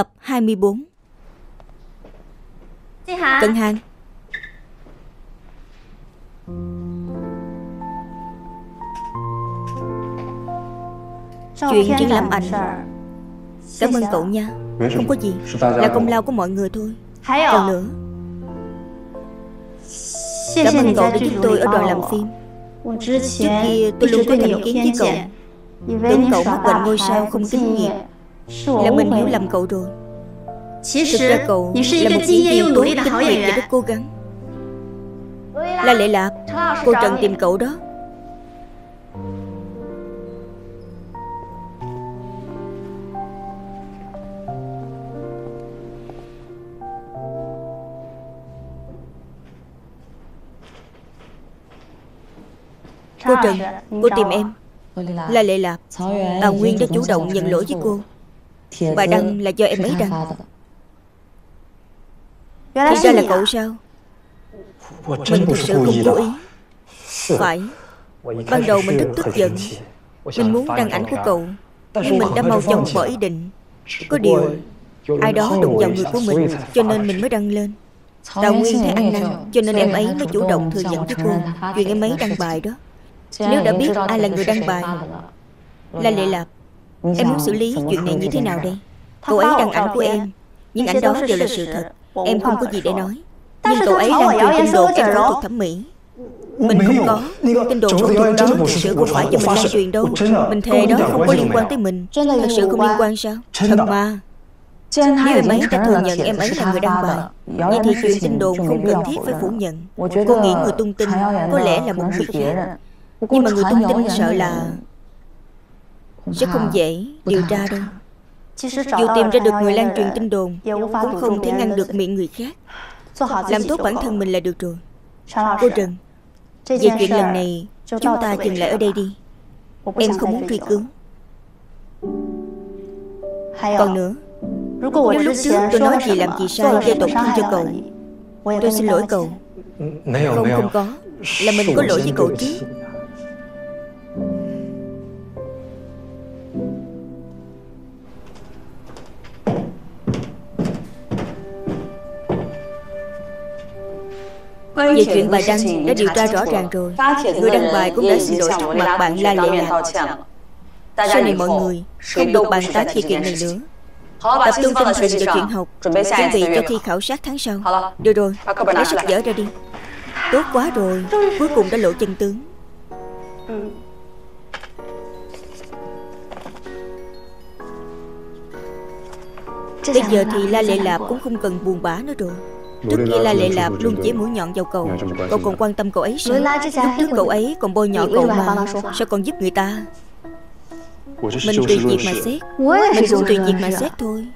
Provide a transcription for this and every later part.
Tập 24 Cận Hàng. Chuyện triển lãm ảnh. Cảm ơn cậu nha. Không có gì. Là công lao của mọi người thôi. Còn nữa. Cảm ơn cậu đã giúp tôi ở đoàn làm phim. Trước kia tôi luôn có thành kiến với cậu. Tưởng cậu mắc bệnh ngôi sao không kinh nghiệm Là mình hiểu lầm cậu rồi. Thực ra cậu là một diễn viên tốt, kinh nguyện và rất cố gắng. La Lệ Lạp Cô Trần tìm cậu đó. Cô Trần, cô tìm em. La Lệ Lạp Bà Nguyên đã chủ động nhận lỗi với cô Bà đăng là do em ấy đăng. Thì ra là cậu sao? Mình thực sự không cố ý. Phải. Ban đầu mình rất tức giận. Mình muốn đăng ảnh của cậu Nhưng mình đã mau chóng bỏ ý định. Có điều Ai đó đụng vào người của mình Cho nên mình mới đăng lên. Đào Nguyên thấy ăn năn Cho nên em ấy mới chủ động thừa nhận với cô Chuyện em ấy đăng bài đó. Nếu đã biết ai là người đăng bài Là Lệ Lạp Em muốn xử lý chuyện này như thế nào đây? Cô ấy đăng ảnh của em. Những ảnh đó đều là sự thật. Em không có gì để nói. Nhưng cậu ấy đang truyền tin đồn em phẫu thuật thẩm mỹ. Mình không có Tin đồn phẫu thuật đó thực sự không phải cho mình lan truyền đâu. Mình thề đó không có liên quan tới mình. Thật sự không liên quan sao? Thật mà. Nếu em ấy đã thừa nhận em ấy là người đăng bài Vậy thì chuyện tin đồn không cần thiết phải phủ nhận. Cô nghĩ người tung tin có lẽ là một người khác Nhưng mà người tung tin sợ là Sẽ không dễ điều tra đâu. Dù tìm ra được người lan truyền tin đồn Cũng không thể ngăn được miệng người khác. Làm tốt bản thân mình là được rồi. Cô Trần Về chuyện lần này Chúng ta dừng lại ở đây đi. Em không muốn truy cứu. Còn nữa nếu lúc trước tôi nói gì làm gì sai gây tổn thương cho cậu. Tôi xin lỗi cậu. Không không có Là mình có lỗi với cậu chứ Về chuyện bài đăng đã điều tra rõ ràng rồi. Người đăng bài cũng đã xin lỗi trước mặt bạn La Lệ Lạc Sau này mọi người không được bàn tán về chuyện này nữa. Tập trung tinh thần vào chuyện học Chuẩn bị cho thi khảo sát tháng sau. Được rồi, lấy sách vở ra đi. Tốt quá rồi, cuối cùng đã lộ chân tướng. Bây giờ thì La Lệ Lạp cũng không cần buồn bã nữa rồi. Trước kia La Lệ Lạp luôn chỉ mũi nhọn vào cậu. Cậu còn quan tâm cậu ấy sao? Lúc trước cậu ấy còn bôi nhọ cậu mà Sao còn giúp người ta? Mình tùy việc mà xét. Mình cũng tùy việc mà xét thôi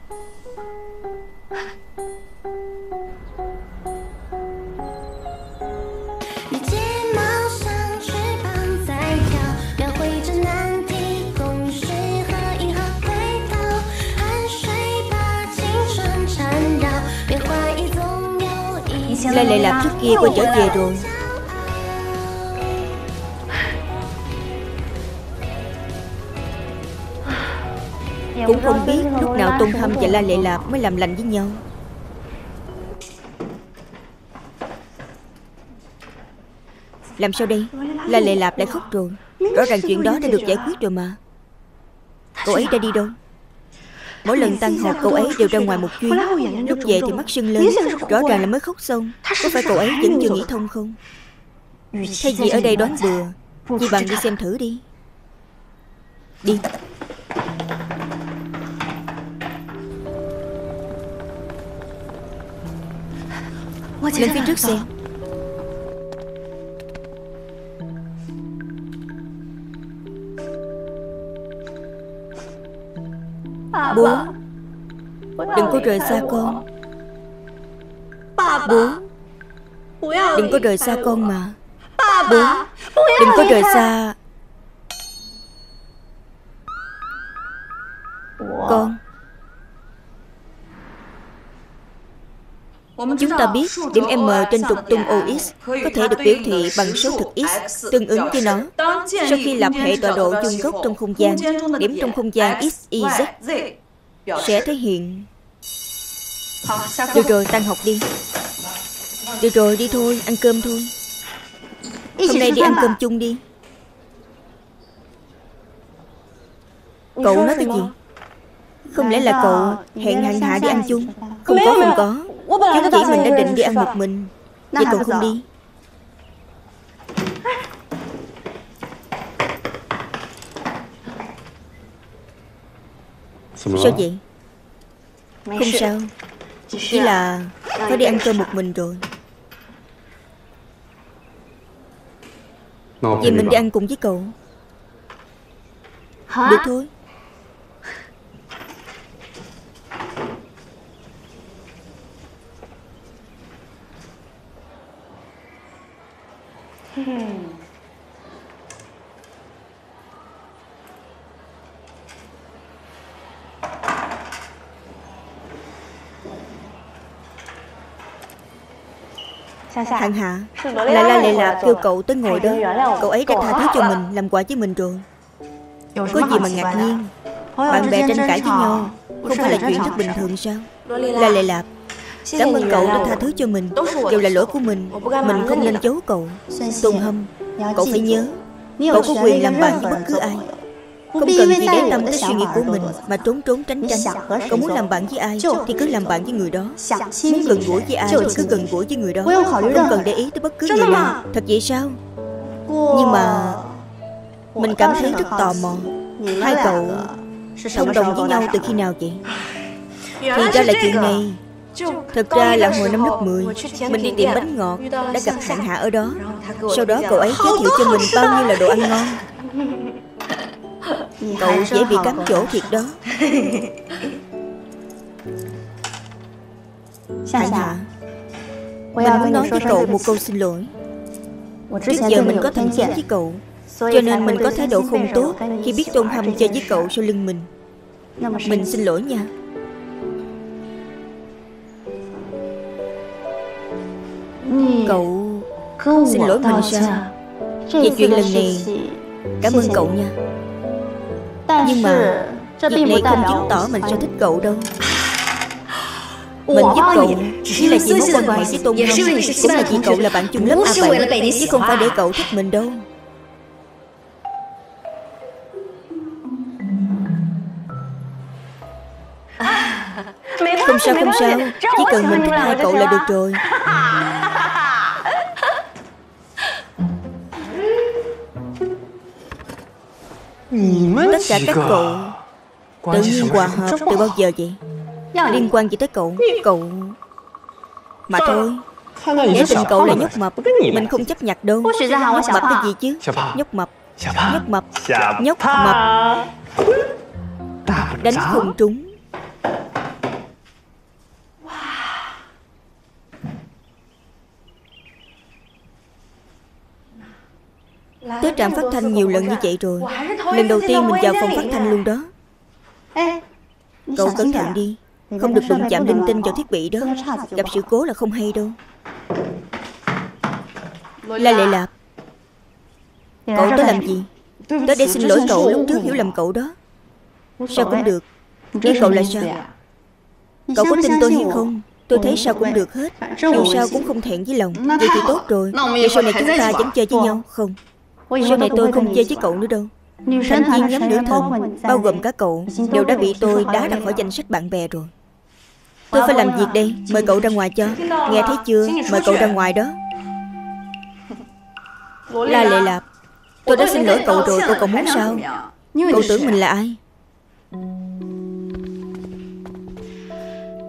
Lê Lệ Lạc trước kia cô trở về rồi. Cũng không biết lúc nào Tôn Thâm và La Lệ Lạp mới làm lành với nhau. Làm sao đây? La Lệ Lạp lại khóc rồi. Rõ ràng chuyện đó đã được giải quyết rồi mà. Cô ấy đã đi đâu? Mỗi lần tăng học, cậu ấy đều ra ngoài một chuyến. Lúc về thì mắt sưng lên, Rõ ràng là mới khóc xong. Có phải cậu ấy vẫn chưa nghĩ thông không? Thay vì ở đây đoán bừa Vì bằng đi xem thử đi. Đi. Lên phía trước xem. Bố. Đừng có rời xa con. Bố. Đừng có rời xa con mà. Bố. Đừng có rời xa. Con. Chúng ta biết điểm M trên trục tung OX có thể được biểu thị bằng số thực X tương ứng với nó. Sau khi lập hệ tọa độ dung gốc trong không gian, điểm trong không gian X, Y, Z sẽ thể hiện. Được rồi tan học đi. Được rồi đi thôi ăn cơm thôi. Hôm nay đi ăn cơm chung đi. Cậu nói cái gì? Không lẽ là cậu hẹn hằng hạ đi ăn chung? Không có không có. Chúng chỉ mình đã định đi ăn một mình. Vậy cậu không đi Sao vậy? Không sao. Chỉ là Phải đi ăn cơm một mình rồi. Vậy mình đi ăn cùng với cậu. Được thôi Thằng Hạ Là La Lệ Lạp kêu cậu tới ngồi đó. Cậu ấy đã tha thứ cho mình Làm quà với mình rồi. Có gì mà ngạc nhiên? Bạn bè tranh cãi với nhau. Không phải là chuyện rất bình thường sao? La Lệ Lạp. Cảm ơn cậu đã tha thứ cho mình. Đều là lỗi của mình. Mình không nên giấu cậu. Tôn Hâm Cậu phải nhớ. Cậu có quyền làm bạn với bất cứ ai không cần gì để tâm tới suy nghĩ của mình Mà trốn trốn tránh tránh. Cậu muốn làm bạn với ai Thì cứ làm bạn với người đó. Muốn gần gũi với ai Thì cứ gần gũi với người đó. Không cần để ý tới bất cứ người nào Thật vậy sao? Nhưng mà Mình cảm thấy rất tò mò. Hai cậu Thông đồng với nhau từ khi nào vậy? Thì ra là chuyện này. Thật ra là hồi năm lớp 10 Mình đi tiệm bánh ngọt Đã gặp Hạn Hạ ở đó. Sau đó cậu ấy giới thiệu cho mình bao nhiêu là đồ ăn ngon Cậu dễ bị cắm chỗ thiệt đó. Hạnh hạ Mình muốn nói với cậu một câu xin lỗi. Trước giờ mình có thành kiến với cậu Cho nên mình có thái độ không tốt Khi biết tôn hâm chơi với cậu sau lưng mình. Mình xin lỗi nha. Cậu Xin lỗi mình sao? Về chuyện lần này. Cảm ơn cậu nha nhưng mà Việc này không chứng tỏ mình sẽ thích cậu đâu. Mình giúp cậu Chỉ là chỉ mối quan hệ với Tôn Hâm Cũng là chỉ cậu là bạn chung lớp A7 Chứ không phải để cậu thích mình đâu. Không sao không sao. Chỉ cần mình thích hai cậu là được rồi Tất cả các cậu Tự nhiên hòa hợp từ bao giờ vậy? Liên quan gì tới cậu Cậu Mà thôi. Nếu tình cậu là nhóc mập. Mình không chấp nhặt đâu. Nhóc mập cái gì chứ? Nhóc mập. Nhóc mập. Nhóc mập. Đánh không trúng Tới trạm phát thanh nhiều lần như vậy rồi. Lần đầu tiên mình vào phòng phát thanh luôn đó. Cậu cẩn thận đi. Không được đụng chạm linh tinh vào thiết bị đó. Gặp sự cố là không hay đâu. La. Lệ Lạp. Cậu tới làm gì? Tới để xin lỗi cậu lúc trước hiểu lầm cậu đó. Sao cũng được? Ý cậu là sao? Cậu có tin tôi hay không? Tôi thấy sao cũng được hết. Dù sao cũng không thẹn với lòng. Vậy thì tốt rồi. Vậy sau này chúng ta vẫn chơi với nhau Không sau này tôi không chơi với cậu nữa đâu? Thành viên nhóm nữ thần Bao gồm cả cậu. Đều đã bị tôi đá ra khỏi danh sách bạn bè rồi. Tôi phải làm việc đây Mời cậu ra ngoài cho Nghe thấy chưa? Mời cậu ra ngoài đó. La lệ lạp Tôi đã xin lỗi cậu rồi Cậu còn muốn sao? Cậu tưởng mình là ai?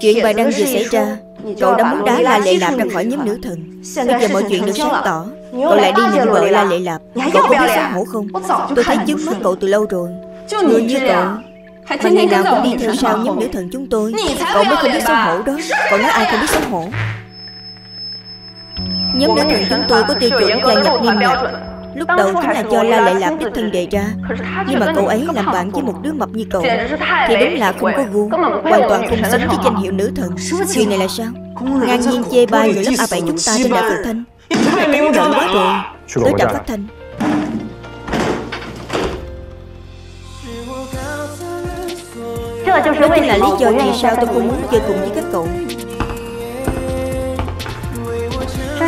Chuyện bài đăng vừa xảy ra Cậu đã muốn đá La Lệ Lạp ra khỏi nhóm nữ thần. Bây giờ mọi chuyện được sáng tỏ. Cậu lại đi nhận vợ La Lệ Lạp. Cậu có biết xấu hổ không? Tôi thấy trước mắt cậu từ lâu rồi. Người như cậu Mà ngày nào cũng đi theo sau nhóm nữ thần chúng tôi. Cậu mới không biết xấu hổ đó. Cậu nói ai không biết xấu hổ? Nhóm nữ thần chúng tôi có tiêu chuẩn gia nhập nghiêm ngặt Lúc đầu chính là cho La Lệ Lạp đích thân đề ra. Nhưng mà cậu ấy làm bạn với một đứa mập như cậu. Thì đúng là không có gu Hoàn toàn không xứng với danh hiệu nữ thần. Chuyện này là sao? Ngang nhiên chê bai người lớp A7 chúng ta trên đại phát thanh. Đúng là cứng đợi quá rồi Tới trạm phát thanh. Đó chính là lý do vì sao tôi không muốn chơi cùng với các cậu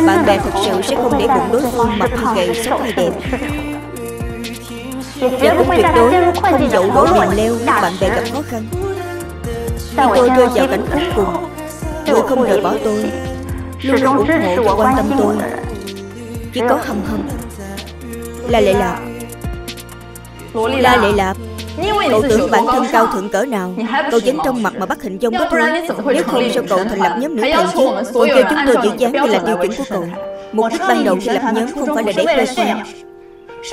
Bạn bè thật sự sẽ không để bụng đối phương mập hay gầy, xấu hay đẹp. Và cũng tuyệt đối không dẫu đổ niềm leo lúc bạn bè gặp khó khăn. Khi tôi rơi vào cảnh khốn cùng. Người không rời bỏ tôi. Luôn luôn ủng hộ và quan tâm tôi. Chỉ có hầm hầm. Là lệ lạc La lệ lạp Cậu tưởng bản thân cao thượng cỡ nào Cậu vẫn trong mặt mà bắt hình dung đó thôi Nếu không sao cậu thành lập nhóm nữ thần chứ Cậu kêu chúng tôi giữ dáng như là tiêu chuẩn của cậu. Mục đích ban đầu khi lập nhóm không phải là để khoe khoang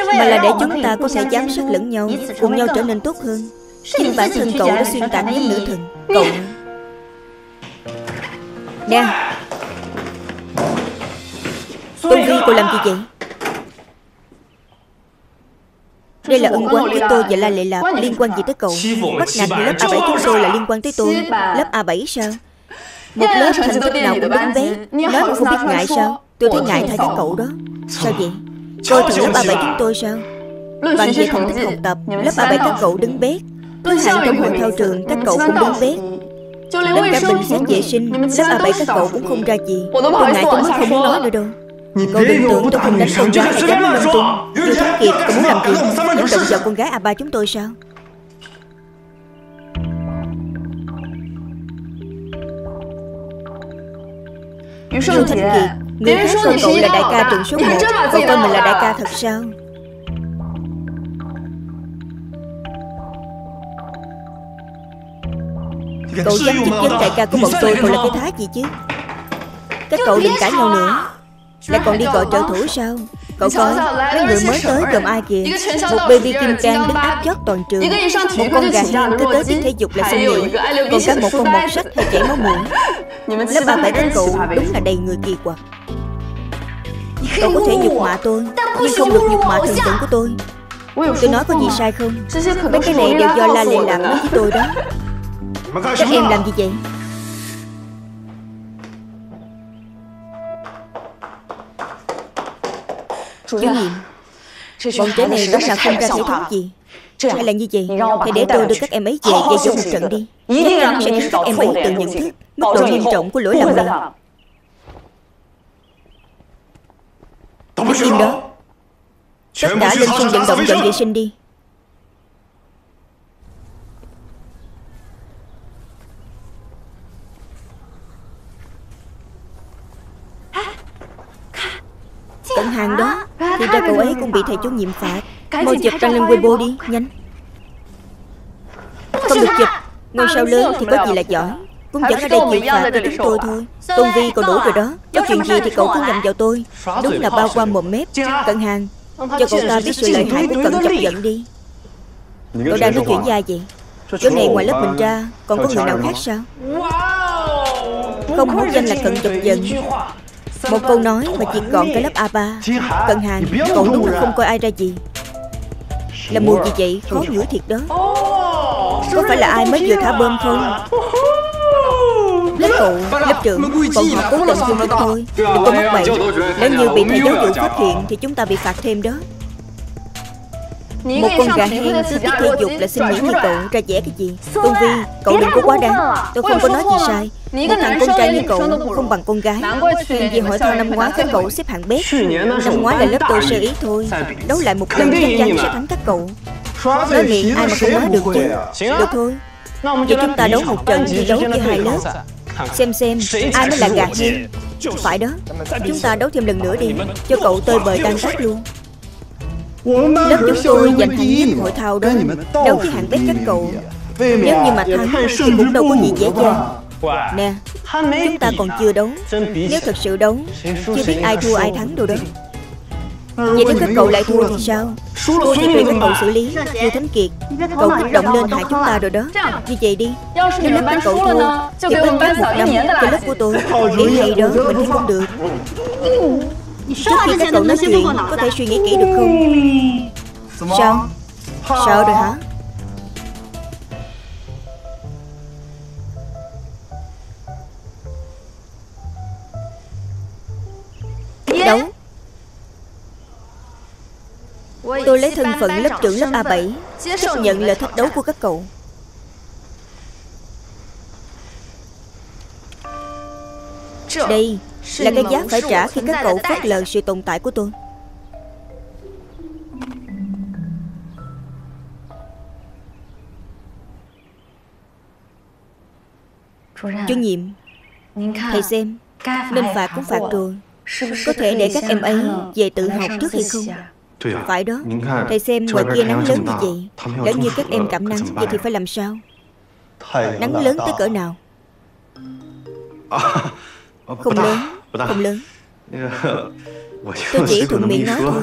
Mà là để chúng ta có thể giám sát lẫn nhau Cùng nhau trở nên tốt hơn. Chính bản thân cậu đã xuyên tạc nhóm nữ thần Cậu Nè Tôn Vi cậu làm gì vậy Đây là ân quán của tôi và La Lệ Lạp Liên quan gì tới cậu? Bắt nạt người lớp A7 chúng tôi là liên quan tới tôi. Lớp A7 sao? Một lớp thành tích nào cũng đúng bé Nói mà không biết ngại sao? Tôi thấy ngại thay các cậu đó. Sao vậy? Coi thường lớp A7 chúng tôi sao? Bằng về thành tích học tập? Lớp A7 các cậu đứng bét Thứ hạng trong hội thao trường Các cậu cũng đứng bét Đến cả bình xét vệ sinh Lớp A7 các cậu cũng không ra gì. Tôi ngại tôi mới không muốn nói nữa đâu Cậu đừng tưởng tôi không đánh con. Gái hay đánh lung tung Lưu Thống Kiệt cậu muốn làm gì Nhắm động vào con gái A3 chúng tôi sao? Lưu Thanh Kiệt Người khác coi cậu là đại ca trường số 1 Cậu coi mình là đại ca thật sao? Cậu dám chất vấn đại ca của bọn tôi Cậu là cái thái gì chứ? Các cậu đừng cãi nhau nữa Lại còn đi gọi trợ thủ sao? Cậu coi Mấy người mới tới gồm ai kìa? Một baby kim cang đứng áp chót toàn trường. Một con gà hiên cứ tới tiết thể dục là xin nghỉ Còn cả một con mọt sách hay chảy máu mụn Lớp ba bảy các cậu đúng là đầy người kỳ quặc. Cậu có thể nhục mạ tôi Nhưng không được nhục mạ thần tượng của tôi. Tôi nói có gì sai không? Mấy cái này đều do La Lệ làm với tôi đó. Các em làm gì vậy Chủ nhiệm Bọn trẻ này đúng là không ra thể thống gì. Hay là như vậy Hãy để tôi đưa các em ấy về dạy dỗ một trận đi. Nhất chắn sẽ khiến các em ấy tự nhận thức Mức độ nghiêm trọng của lỗi lầm này. im đó Tất cả lên sân vận động dọn vệ sinh đi. Cận hàng đó Thì ra cậu ấy cũng bị thầy chủ nhiệm phạt. Mau chụp đăng lên Weibo đi Nhanh. Không được chụp Ngôi sao lớn thì có gì là giỏi? Cũng vẫn ở đây chịu phạt cho chúng tôi thôi. Tôn Vi còn đủ rồi đó. Có chuyện gì thì cậu cứ nhầm vào tôi. Đúng là bao qua mồm mép Cận hàng Cho cậu ta biết sự lợi hại của cận chọc giận đi. Cậu đang nói chuyện với ai vậy? Chỗ này ngoài lớp mình ra Còn có người nào khác sao? Không hữu danh là cận chọc giận một câu nói mà chỉ gọn cả lớp A3 Cận hàng Cậu đúng là không coi ai ra gì. Là mùi gì vậy? Khó ngửi thiệt đó. Có phải là ai mới vừa thả bơm không? Lớp cậu, lớp trưởng Bọn họ cố tình thương chúng tôi. Đừng có mất bậy. Nếu như bị thầy giáo dục phát hiện Thì chúng ta bị phạt thêm đó một con gà hen cứ tiết thể dục là xin nghỉ như cậu ra vẻ cái gì Tôn Vi, cậu đừng có quá đáng. Tôi không có nói gì sai. Một thằng con trai như cậu không bằng con gái. Hèn gì hỏi thao năm ngoái các cậu xếp hạng bét Năm ngoái là lớp tôi sơ ý thôi. Đấu lại một lần chắc chắn sẽ thắng các cậu. Nói miệng ai mà không nói được chứ. Được thôi. Vậy chúng ta đấu một trận thi đấu với hai lớp. Xem xem. Ai mới là gà hen Phải đó. Chúng ta đấu thêm lần nữa đi Cho cậu tơi bời tan tác luôn Lớp chúng tôi dành hàng nhất hội thao đó Đấu với hạng bét các cậu Nếu như mà thắng thì cũng đâu có gì dễ dàng Nè Chúng ta còn chưa đấu Nếu thật sự đấu Chưa biết ai thua ai thắng đâu đó Vậy nếu các cậu lại thua thì sao Thua thì tùy các cậu xử lý Như Thánh Kiệt Cậu kích động lên hại chúng ta rồi đó Như vậy đi Nếu lớp các cậu thua Thì bên các một năm cho lớp của tôi Nghĩ hay đó Mình thấy không được Trước khi các cậu nói chuyện Có thể suy nghĩ kỹ được không? Sao? Sợ rồi hả? Đấu Tôi lấy thân phận lớp trưởng lớp A7 Chấp nhận lời thách đấu của các cậu. Đây là cái giá phải trả khi các cậu phớt lờ sự tồn tại của tôi. Chủ nhiệm Thầy xem Nên phạt cũng phạt rồi Có thể để các em ấy về tự học trước hay không? Phải đó. Thầy xem ngoài kia nắng lớn như vậy Lỡ như các em cảm nắng Vậy thì phải làm sao? Nắng lớn tới cỡ nào? Không lớn Không lớn. Tôi chỉ thuận miệng nói thôi.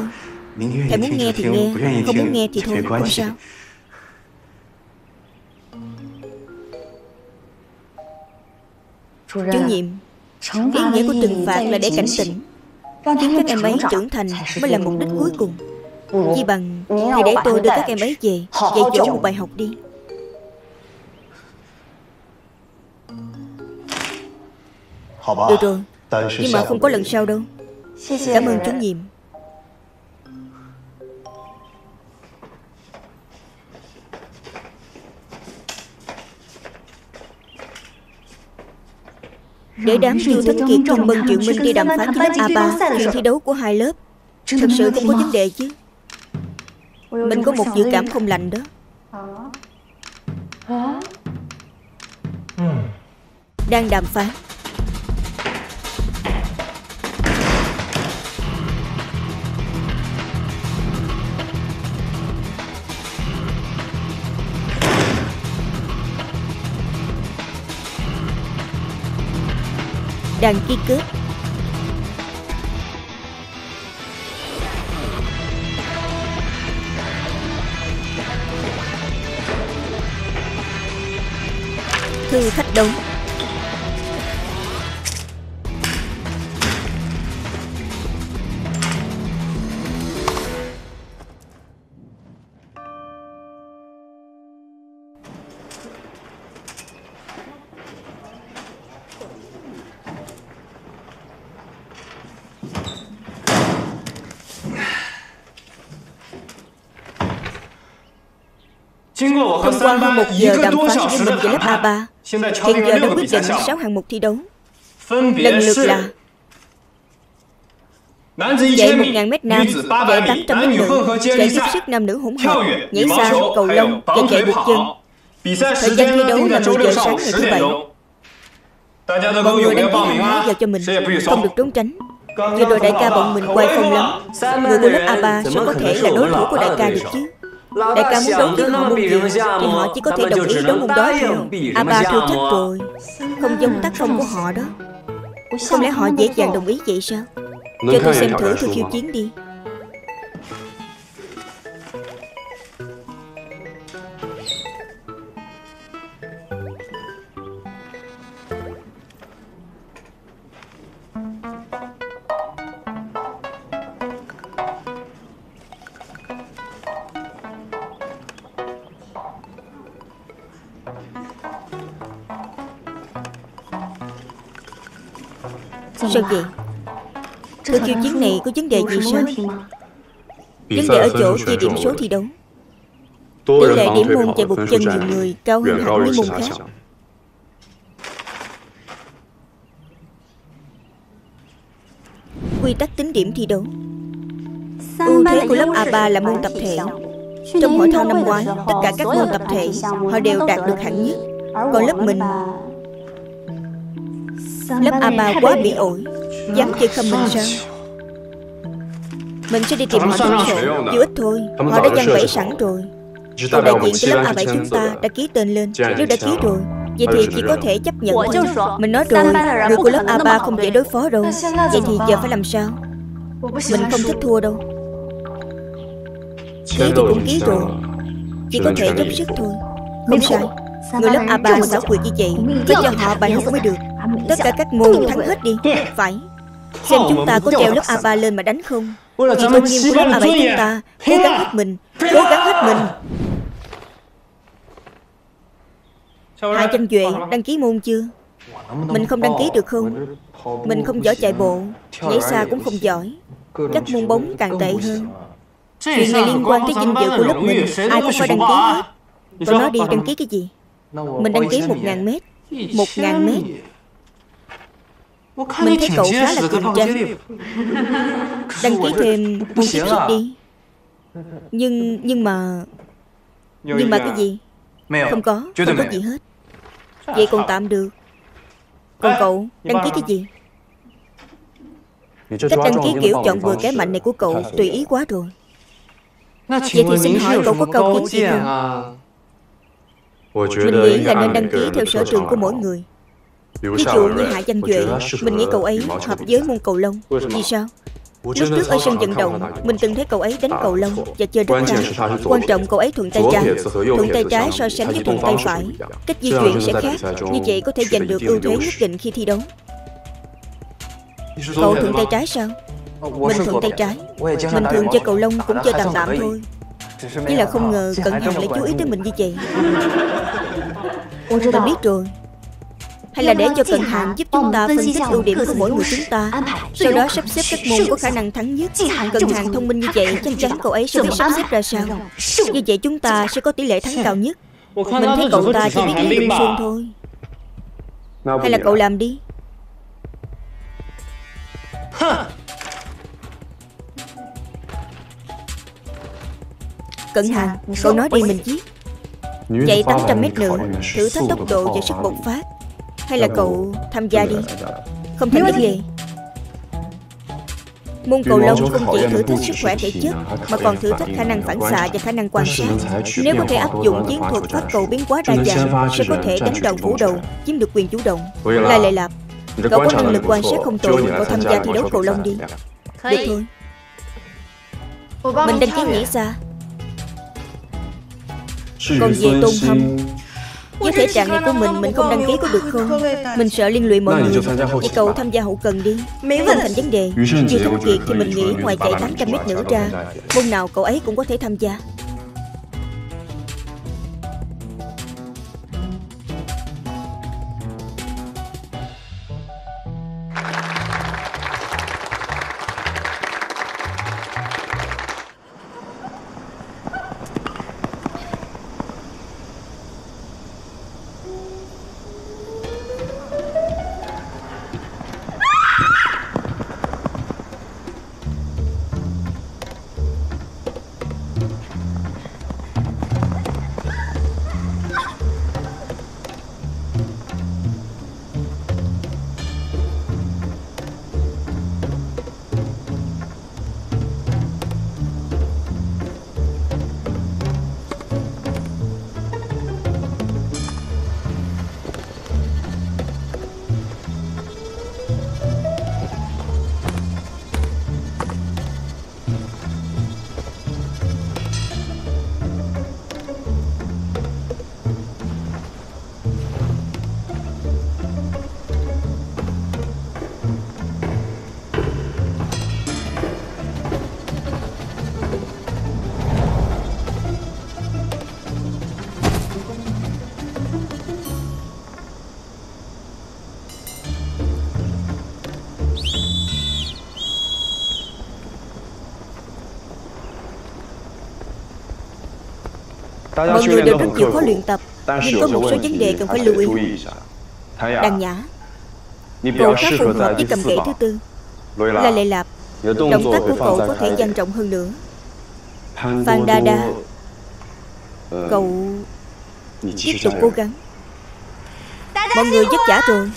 Thầy muốn nghe thì nghe. Không muốn nghe thì thôi Không sao. Chủ nhiệm Ý nghĩa của trừng phạt là để cảnh tỉnh. Khiến các em ấy trưởng thành Mới là mục đích cuối cùng. Chỉ bằng Thì để tôi đưa các em ấy về Dạy dỗ một bài học đi. Được rồi Nhưng mà không có lần sau đâu. Cảm ơn chủ nhiệm. Để đám Du Thánh Kiệt cùng Bân Triệu Minh đi đàm phán với lớp A3 Chuyện thi đấu của hai lớp. Thật sự không có vấn đề chứ. Mình có một dự cảm không lành đó. Đang đàm phán đang ký cướp. Thư khách đấu Thông qua hơn một giờ đàm phán với mình với lớp A3 Hiện giờ đã quyết định 6 hạng mục thi đấu. Lần lượt là Chạy 1.000 mét nam, chạy 800 mét nữ, chạy tiếp sức nam nữ hỗn hợp, nhảy xa, cầu lông và chạy vượt chân. Thời gian thi đấu là 10 giờ sáng ngày thứ bảy. Mọi người đăng ký hàng hóa vào cho mình, không được trốn tránh. Vừa rồi đại ca bọn mình quay phong lắm. Người của lớp A3 sao có thể là đối thủ của đại ca được chứ Đại ca muốn đấu với họ môn gì Thì họ chỉ có thể đồng ý đấu môn đó thôi A3 thua chắc rồi. Không giống tác phong của họ đó. Không lẽ họ dễ dàng đồng ý vậy sao? Cho tôi xem thử tôi khiêu chiến đi Sao vậy Tôi khiêu chiến này có vấn đề gì sao Vấn đề ở chỗ chia điểm số thi đấu. Tỷ lệ điểm môn chạy một chân nhiều người cao hơn hẳn những môn khác. Quy tắc tính điểm thi đấu. Ưu thế của lớp A3 là môn tập thể. Trong hội thao năm ngoái Tất cả các môn tập thể Họ đều đạt được hạng nhất. Còn lớp mình Lớp A3 quá bị ổi. Dám chơi không mình sao Mình sẽ đi tìm họ tính sổ Dù ít thôi. Họ đã gian bẫy sẵn rồi. Còn đại diện cho lớp A7 chúng ta đã ký tên lên. Nếu đã ký rồi. Vậy thì chỉ có thể chấp nhận thôi. Mình nói rồi. Người của lớp A3 không dễ đối phó đâu. Vậy thì giờ phải làm sao? Mình không thích thua đâu. Ký thì cũng ký rồi. Chỉ có thể dốc sức thôi. Không sai. Người lớp A3 xảo quyệt như vậy Phải cho họ bài học mới được Tất cả các môn thắng hết đi. Phải. Xem chúng ta có treo lớp A3 lên mà đánh không? Vì tôn nghiêm của lớp A7 chúng ta Cố gắng hết mình Cố gắng hết mình. Hạ Tranh Duệ đăng ký môn chưa? Mình không đăng ký được không? Mình không giỏi chạy bộ Nhảy xa cũng không giỏi. Các môn bóng càng tệ hơn. Chuyện này liên quan tới danh dự của lớp mình. Ai cũng phải đăng ký hết? Tôi nói đi đăng ký cái gì? Mình đăng ký 1.000 mét 1.000 mét Mình thấy cậu khá là cường tráng. Đăng ký thêm môn tiếp sức đi. Nhưng, nhưng mà Nhưng mà cái gì? Không có, không có gì hết. Vậy còn tạm được. Còn cậu, đăng ký cái gì? Cách đăng ký kiểu chọn vừa cái mạnh này của cậu Tùy ý quá rồi. Vậy thì xin hỏi cậu có câu kiến gì không? Mình nghĩ là nên đăng ký theo sở trường của mỗi người Ví dụ như Hạ Danh Duệ Mình nghĩ cậu ấy hợp với môn cầu lông. Vì sao? Lúc trước ở sân vận động Mình từng thấy cậu ấy đánh cầu lông Và chơi rất khá Quan trọng cậu ấy thuận tay trái Thuận tay trái so sánh với thuận tay phải. Cách di chuyển sẽ khác Như vậy có thể giành được ưu thế nhất định khi thi đấu. Cậu thuận tay trái sao? Mình thuận tay trái. Mình thường chơi cầu lông cũng chơi tạm tạm thôi. Chỉ là không ngờ Cận Hàng lại chú ý tới mình như vậy. Mình biết rồi hay là để cho Cận Hàng giúp chúng ta phân tích ưu điểm của mỗi người chúng ta. Sau đó sắp xếp các môn có khả năng thắng nhất. Cận Hàng thông minh như vậy chắc chắn cậu ấy sẽ biết sắp xếp ra sao? Như vậy chúng ta sẽ có tỷ lệ thắng cao nhất. Mình thấy cậu ta chỉ biết lý luận suông thôi. Hay là cậu làm đi. Cận Hàng, cậu nói đi mình biết Chạy 800 mét nữa Thử thách tốc độ và sức bộc phát hay là cậu tham gia đi. Không thành vấn đề Môn cầu lông không chỉ thử thách sức khỏe thể chất Mà còn thử thách khả năng phản xạ và khả năng quan sát. Nếu có thể áp dụng chiến thuật phát cầu biến hóa đa dạng Sẽ có thể đánh đầu phủ đầu Chiếm được quyền chủ động. Lai lệ lạp Cậu có năng lực quan sát không tồi Cậu tham gia thi đấu cầu lông đi. Được thôi. Mình đăng ký nghĩ xa Còn về tôn hâm với thể trạng này của mình Mình không đăng ký có được không? Mình sợ liên lụy mọi người. Vậy cậu tham gia hậu cần đi. Không thành vấn đề. Chưa thất kiệt thì mình nghĩ ngoài chạy 800 mét nữa ra Môn nào cậu ấy cũng có thể tham gia mọi người đều rất chịu khó luyện tập Nhưng có một số vấn đề cần phải lưu ý. Đàn nhã Cậu khá phù hợp với cầm gậy thứ tư. Là lệ lạp. Động tác của cậu có thể dang rộng hơn nữa. Phan Đa Đa. Cậu Tiếp tục cố gắng. Mọi người vất vả rồi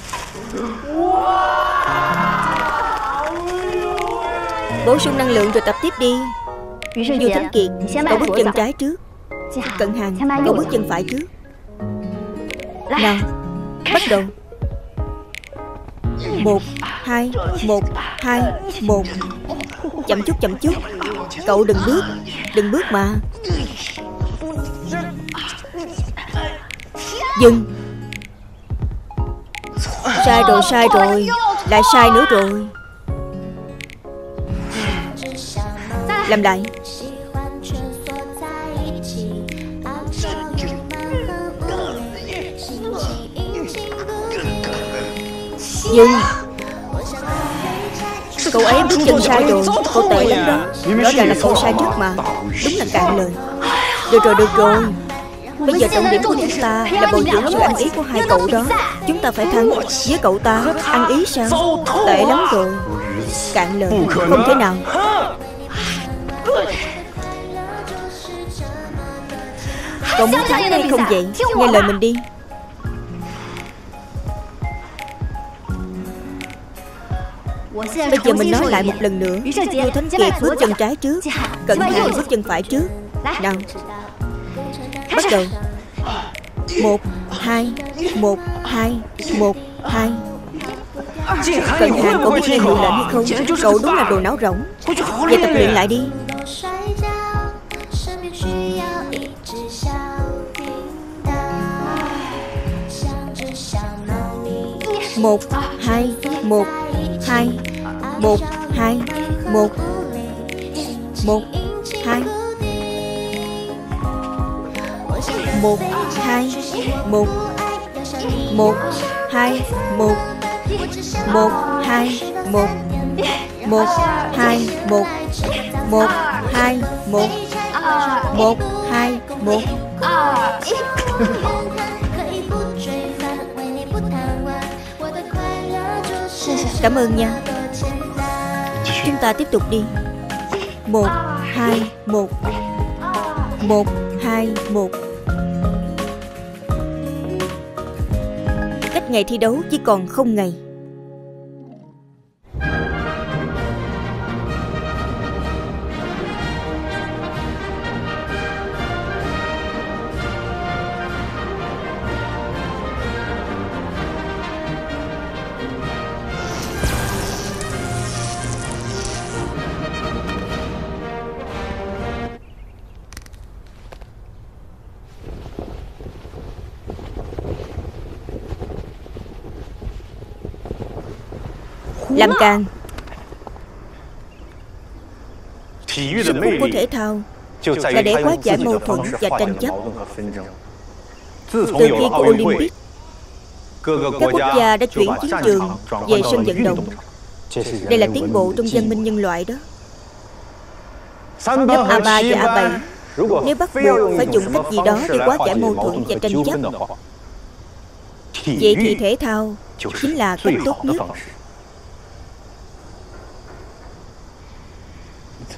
Bổ sung năng lượng rồi tập tiếp đi. Du Thánh Kiệt Cậu bước chân trái trước Cận hàng Cậu bước chân phải trước Nào Bắt đầu. Một Hai Một Hai Một. Chậm chút chậm chút. Cậu đừng bước Đừng bước mà. Dừng. Sai rồi sai rồi. Lại sai nữa rồi. Làm lại Dừng Cậu ấy bước chân sai rồi Cậu tệ lắm đó. Rõ ràng là cậu sai trước mà. Đúng là cạn lời. Được rồi được rồi. Bây giờ trọng điểm của chúng ta là bồi dưỡng sự ăn ý của hai cậu đó. Chúng ta phải thắng Với cậu ta. Ăn ý sao? Tệ lắm rồi. Cạn lời. Không thể nào. Cậu muốn thắng hay không vậy? Nghe lời mình đi. Bây giờ mình nói lại một lần nữa. Chu Thánh Kiệt bước chân trái trước Cận Hàng bước chân phải trước. Nào. Bắt đầu. Một Hai Một Hai Một Hai. Cận Hàng cậu biết nghe hiệu lệnh hay không? Cậu đúng là đồ não rỗng. Vậy tập luyện lại đi. Một hai một hai. Một hai. Một. Một, hai. Một hai. Một. Một, hai. Một. Một, hai. Một. Một, hai. Một. Một, hai. Một. Một, hai. Một. Ờ. Cảm ơn nha. Chúng ta tiếp tục đi. Một, hai, một. Một, hai, một. Cách ngày thi đấu chỉ còn không ngày. Làm càng. Sức hút của thể thao Là để hóa giải mâu thuẫn và tranh chấp. Từ khi có Olympic Các quốc gia đã chuyển chiến trường về sân vận động. Đây là tiến bộ trong văn minh nhân loại đó. Lớp A3 và A7 Nếu bắt buộc phải dùng cách gì đó để hóa giải mâu thuẫn và tranh chấp. Vậy thì thể thao chính là cách tốt nhất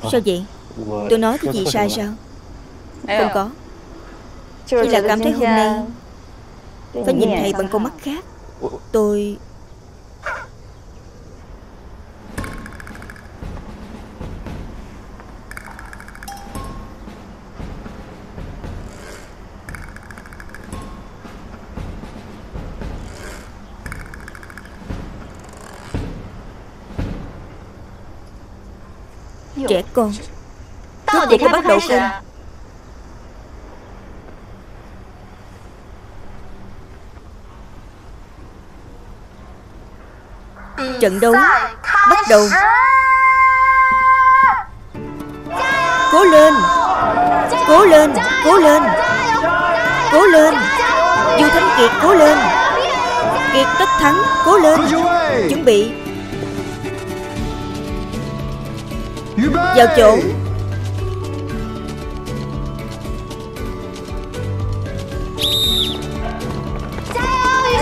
Sao vậy? Tôi nói cái gì sai sao? Không có. Chỉ là cảm thấy hôm nay Phải nhìn thầy bằng con mắt khác. Tôi Trẻ con. Rốt cuộc có bắt đầu không Trận đấu Bắt đầu. Cố lên. Cố lên. Cố lên. Cố lên. Du Thánh Kiệt cố lên. Kiệt tất thắng Cố lên. Chuẩn bị Vào chỗ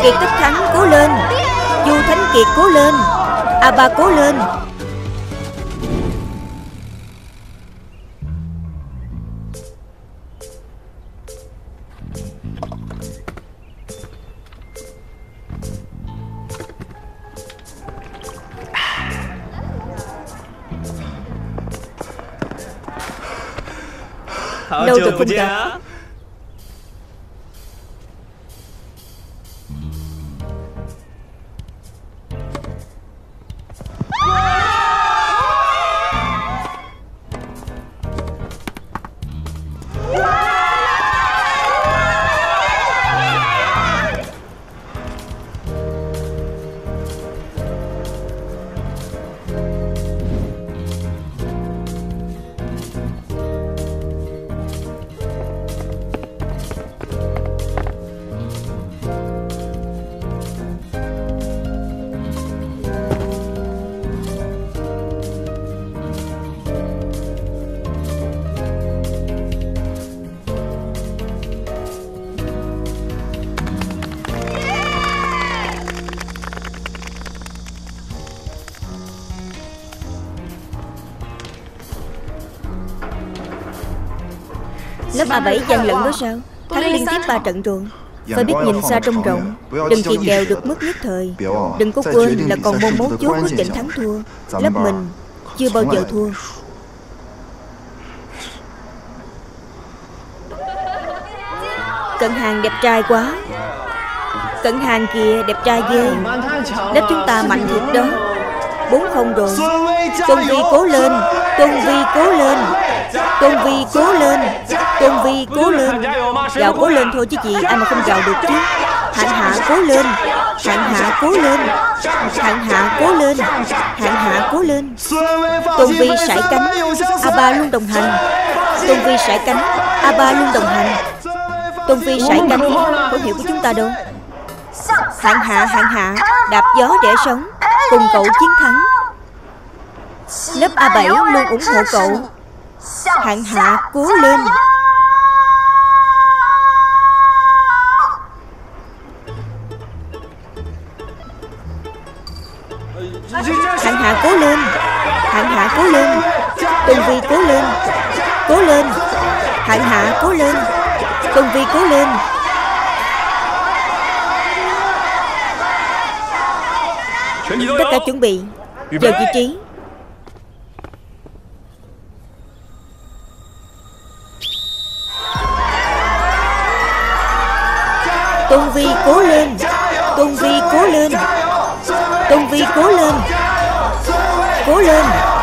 Kiệt tất thắng cố lên. Du Thánh Kiệt cố lên. A ba cố lên Lâu rồi không Lớp A7 gian lận đó sao? Thắng liên tiếp ba trận rồi phải biết nhìn xa trông rộng. Đừng kỳ kèo được mất nhất thời. Đừng có quên là còn môn mấu chốt quyết định thắng thua. Lớp mình chưa bao giờ thua. Cận hàng đẹp trai quá. Cận hàng kìa đẹp trai ghê. Lớp chúng ta mạnh thiệt đó. Bốn không rồi. Tôn Vi cố lên. Tôn Vi cố lên. Tôn Vi cố lên Tôn Vi cố lên. Gạo cố lên thôi chứ gì Ai mà không gạo được chứ. Hạng hạ cố lên. Hạng hạ cố lên. Hạng hạ cố lên. Hạng hạ cố lên. Tôn Vi sải cánh A ba luôn đồng hành. Tôn Vi sải cánh A ba luôn đồng hành. Tôn Vi sải cánh Khẩu hiệu của chúng ta đâu. Hạng hạ hạng hạ Đạp gió để sống Cùng cậu chiến thắng. Lớp A7 luôn ủng hộ cậu. Hạng hạ cố lên Hạng hạ cố lên. Tùng Vi cố lên. Cố lên. Hạng hạ cố lên. Tùng Vi cố lên. Tất cả chuẩn bị. Giờ vị trí. Tôn Vi cố lên. Tôn Vi cố lên. Tôn Vi cố lên Cố lên Oh.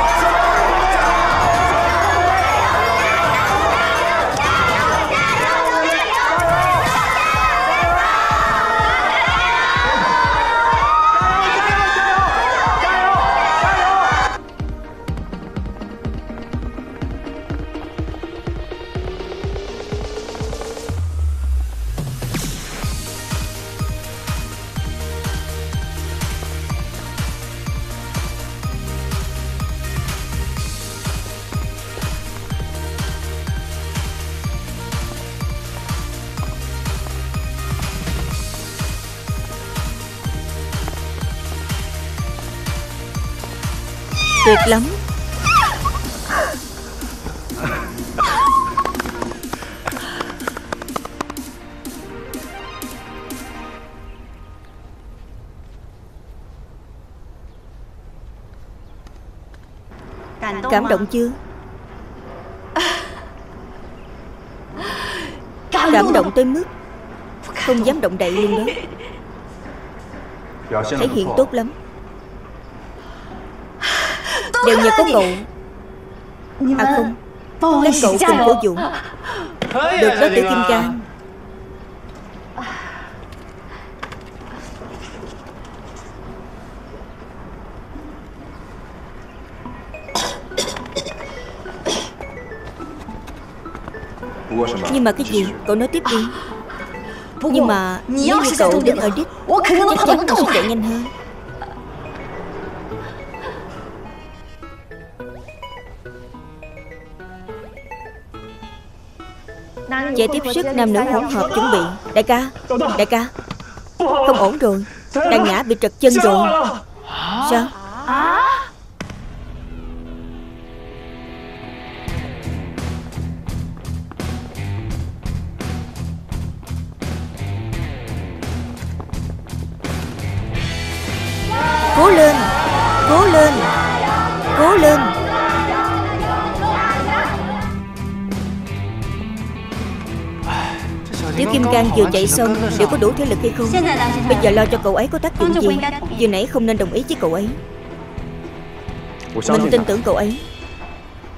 Tuyệt lắm. Cảm động chưa? Cảm động tới mức Không dám động đậy luôn đó. Thể hiện tốt lắm Đều nhờ có cậu À không Lấy cậu cùng cổ dụng. Được đó tử kim cang. Nhưng mà cái gì? Cậu nói tiếp đi. Nhưng mà nếu như cậu đứng ở đích Chắc chắn cậu sẽ chạy nhanh hơn Chạy tiếp sức nam nữ hỗn hợp chuẩn bị. Đại ca Đại ca. Không ổn rồi. Đang ngã bị trật chân rồi. Sao Cang vừa chạy xong Liệu có đủ thể lực hay không? Bây giờ lo cho cậu ấy có tác dụng gì? Vừa nãy không nên đồng ý với cậu ấy. Mình tin tưởng cậu ấy.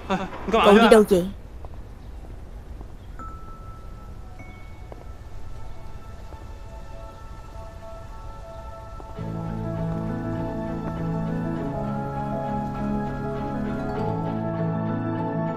Cậu đi đâu vậy